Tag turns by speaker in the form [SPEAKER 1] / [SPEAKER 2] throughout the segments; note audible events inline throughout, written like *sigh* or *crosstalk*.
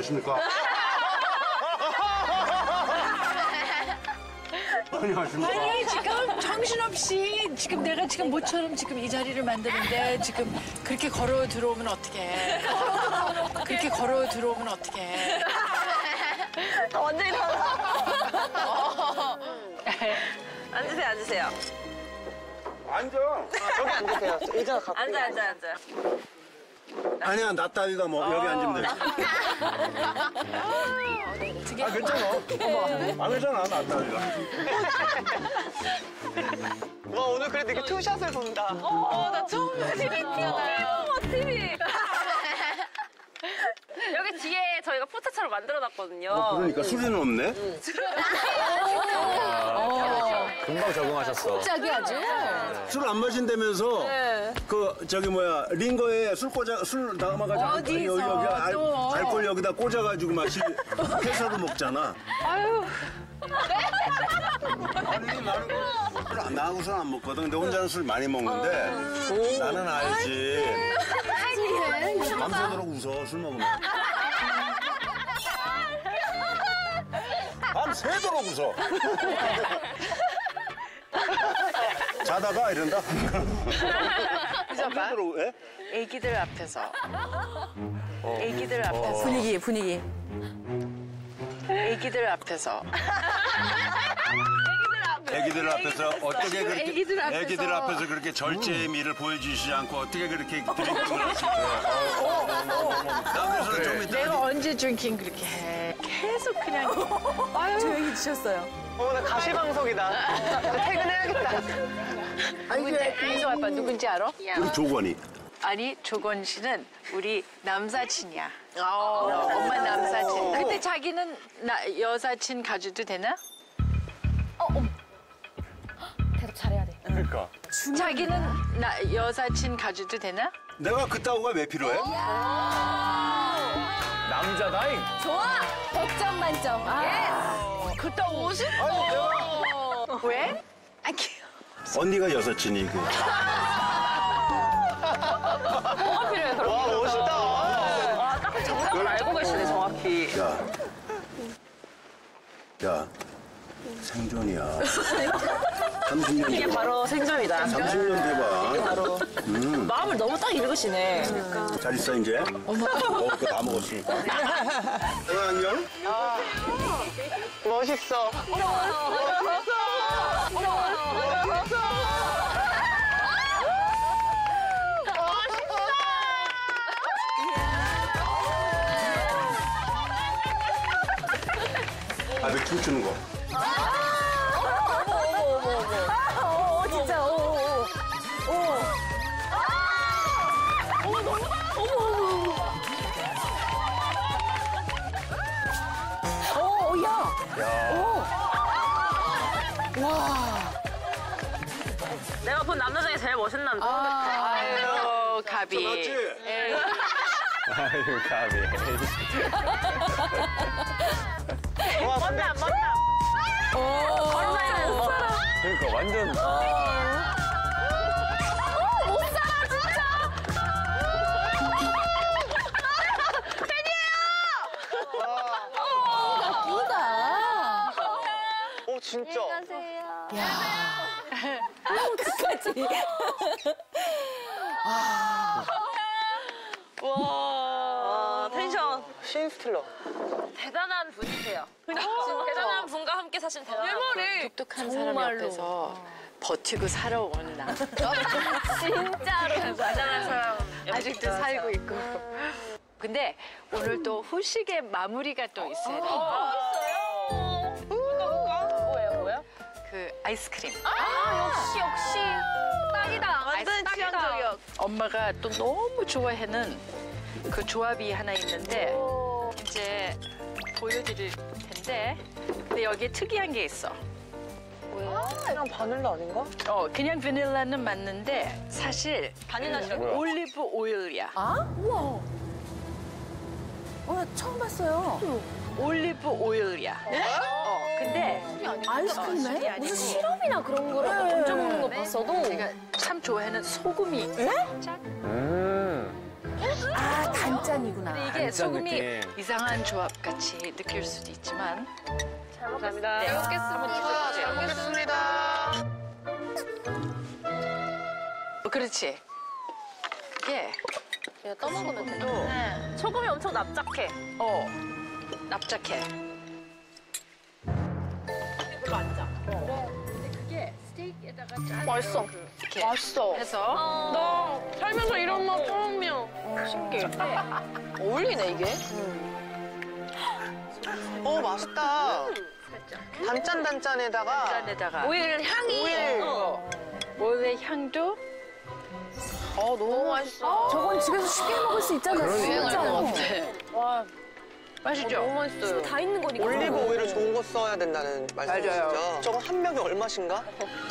[SPEAKER 1] 안녕하십니까? *laughs* 안녕하십니까?
[SPEAKER 2] 아니 지금 정신없이 지금 내가 지금 모처럼 지금 이 자리를 만드는데 지금 그렇게 걸어 들어오면 어떡해 그렇게 걸어 들어오면 어떡해
[SPEAKER 3] 완전 일어나. 앉으세요, 앉으세요.
[SPEAKER 1] 앉아.
[SPEAKER 4] 여기 앉으세요. 의자 갖고.
[SPEAKER 3] 앉아, 앉아, 앉아.
[SPEAKER 1] 아니야, 나 딸이다 뭐 여기 앉으면 돼. 아 괜찮아. 아 괜찮아, 나 딸이다. *laughs*
[SPEAKER 4] 와 오늘 그래 되게 투샷을 본다.
[SPEAKER 3] 어, 나 처음 TV 튀어나요. TV. 여기 뒤에 저희가 포차처럼 만들어놨거든요.
[SPEAKER 1] 그러니까 수리는 없네.
[SPEAKER 5] 금방 적응하셨어.
[SPEAKER 2] 갑자기 아주
[SPEAKER 1] 술 안 마신다면서 그 저기 뭐야 링거에 술 꽂아 술 담아가지고
[SPEAKER 2] 어디서
[SPEAKER 1] 여기 여기 알,
[SPEAKER 2] 또.
[SPEAKER 1] 알코올 여기다 꽂아가지고 마시 *laughs* 회사로 먹잖아. 아니 나는 술 안- 나하고 술 안 먹거든. 근데 혼자는 술 많이 먹는데 나는 알지. 밤새도록 웃어 술 먹으면. *laughs* 밤새도록 웃어. *laughs* 자다가 이런다. 밤새도록 예?
[SPEAKER 2] 애기들 앞에서 애기들 앞에서
[SPEAKER 6] 분위기 분위기.
[SPEAKER 2] 애기들 앞에서 *laughs*
[SPEAKER 1] 애기들 앞에서 어떻게 그렇게
[SPEAKER 2] 애기들 앞에서.
[SPEAKER 1] 애기들 앞에서 그렇게 절제의 미를 보여주시지 않고 어떻게 그렇게 drinking을 하실까요? 나 그래서 좀 이따
[SPEAKER 2] 내가 언제 drinking 그렇게 해 계속 그냥
[SPEAKER 6] 저 얘기 주셨어요.
[SPEAKER 4] 오늘 가시방송이다. 퇴근해야겠다.
[SPEAKER 2] 누군지 민수 아빠 누군지 알아?
[SPEAKER 1] 우리 조건이
[SPEAKER 2] 아니 조건 씨는 우리 남사친이야. 어, 엄마 남사친. 근데 자기는 나, 여사친 가져도 되나?
[SPEAKER 5] 그러니까.
[SPEAKER 2] 자기는 나 여사친 가져도 되나?
[SPEAKER 1] 내가 그따구가 왜 필요해?
[SPEAKER 5] 남자다잉.
[SPEAKER 6] 좋아. 100점 만점. 아.
[SPEAKER 2] 그따 옷은? 왜? 아, 귀여워.
[SPEAKER 1] 언니가 여사친이고
[SPEAKER 4] 와 멋있다.
[SPEAKER 3] 그걸 알고 계시네, 정확히.
[SPEAKER 1] 야, 야 생존이야. *laughs* 30년
[SPEAKER 3] 이게. 바로 생존이다.
[SPEAKER 1] 30년 돼봐.
[SPEAKER 3] 바로. 마음을 너무 딱 읽으시네.
[SPEAKER 1] 잘 있어 이제. 먹을 거 다 먹었으니까. *laughs* 어, 안녕.
[SPEAKER 4] 멋있어.
[SPEAKER 1] 아들 춤추는 거.
[SPEAKER 3] 멋있는 남자.
[SPEAKER 2] 아유, 가비.
[SPEAKER 5] 아유, 가비.
[SPEAKER 4] 와 근데
[SPEAKER 3] 멋나, 멋나.
[SPEAKER 5] 그러니까 완전.
[SPEAKER 6] 예
[SPEAKER 4] 진짜.
[SPEAKER 6] 끝까지.
[SPEAKER 3] 와, 텐션.
[SPEAKER 4] 신스틸러.
[SPEAKER 3] 대단한 분이세요. 대단한 분과 함께 사신 대단한 분.
[SPEAKER 2] 똑똑한 사람 옆에서 버티고 살아온 나.
[SPEAKER 3] 진짜로 *laughs* 대단한 사람.
[SPEAKER 2] 아직도 살고 있고. 근데 오늘 또 후식의 마무리가 또
[SPEAKER 3] 있어요. 뭐예요,
[SPEAKER 2] 그 아이스크림.
[SPEAKER 3] 역시, 역시. 딱이다.
[SPEAKER 2] 완전
[SPEAKER 3] 취향
[SPEAKER 2] 엄마가 또 너무 좋아하는 그 조합이 하나 있는데 이제 보여드릴 텐데 근데 여기에 특이한 게 있어.
[SPEAKER 4] 그냥 바닐라 아닌가?
[SPEAKER 2] 어 그냥 바닐라는 맞는데 사실
[SPEAKER 3] 바닐라 시럽.
[SPEAKER 2] 올리브 오일이야.
[SPEAKER 6] 아? 우와. 어, 나 처음 봤어요.
[SPEAKER 2] 올리브 오일이야. 어 근데
[SPEAKER 6] 아이스크림에? 무슨 시럽이나 그런 거를 얹어 먹는 거 봤어도.
[SPEAKER 2] 제가 참 좋아하는 소금이
[SPEAKER 5] 음.
[SPEAKER 6] 아,
[SPEAKER 2] 단한 잔이구나.
[SPEAKER 3] 이게
[SPEAKER 5] 한짠
[SPEAKER 3] 소금이
[SPEAKER 5] 느낌.
[SPEAKER 2] 이상한 조합 같이 느낄 수도 있지만
[SPEAKER 3] 잘 먹겠습니다.
[SPEAKER 2] 네.
[SPEAKER 3] 잘 먹겠습니다.
[SPEAKER 4] 잘 먹겠습니다.
[SPEAKER 2] 어, 그렇지. 이게
[SPEAKER 6] 그냥 떠먹으면 돼.
[SPEAKER 2] 또
[SPEAKER 3] 소금이 엄청 납작해.
[SPEAKER 2] 어, 납작해.
[SPEAKER 3] 별로 안 짜.
[SPEAKER 6] 맛있어.
[SPEAKER 2] 이렇게
[SPEAKER 6] 맛있어.
[SPEAKER 2] 해서
[SPEAKER 6] 나 살면서 이런 맛 처음이야. 신기해. *laughs* 어울리네, 이게.
[SPEAKER 4] 어, 맛있다. 단짠 단짠에다가
[SPEAKER 2] 짠에다가
[SPEAKER 6] 오일 향이.
[SPEAKER 4] 오일.
[SPEAKER 6] 어.
[SPEAKER 2] 오일의 향도
[SPEAKER 6] 어, 너무 맛있어.
[SPEAKER 7] 저건 집에서 쉽게 먹을 수 있잖아.
[SPEAKER 6] 유행할
[SPEAKER 7] 진짜.
[SPEAKER 6] 것 같아.
[SPEAKER 2] 와 맛있죠?
[SPEAKER 6] 너무 맛있어요. 다 있는 거니까.
[SPEAKER 4] 올리브 오일을 좋은 거 써야 된다는 말씀이시죠?
[SPEAKER 2] 맞아요.
[SPEAKER 4] 저거 한 명이 얼마신가?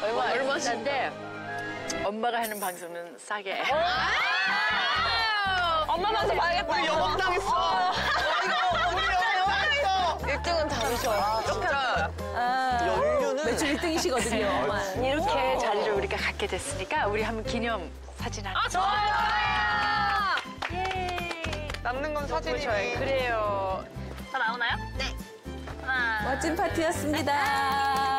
[SPEAKER 2] 얼마 얼마인데 엄마가 하는 방송은 싸게.
[SPEAKER 6] 엄마 방송 봐야겠다.
[SPEAKER 4] 우리 영업 당했어. 이거 우리 영업 당했어.
[SPEAKER 6] 1등은 다르셔.
[SPEAKER 4] 아, 진짜 연류는
[SPEAKER 7] 매출 1등이시거든요.
[SPEAKER 2] 이렇게 자리를 우리가 갖게 됐으니까 우리 한번 기념 사진 한. 아
[SPEAKER 4] 남는 건 사진이.
[SPEAKER 2] 그래요.
[SPEAKER 3] 다 나오나요? 네. 하나.
[SPEAKER 7] 멋진 파티였습니다.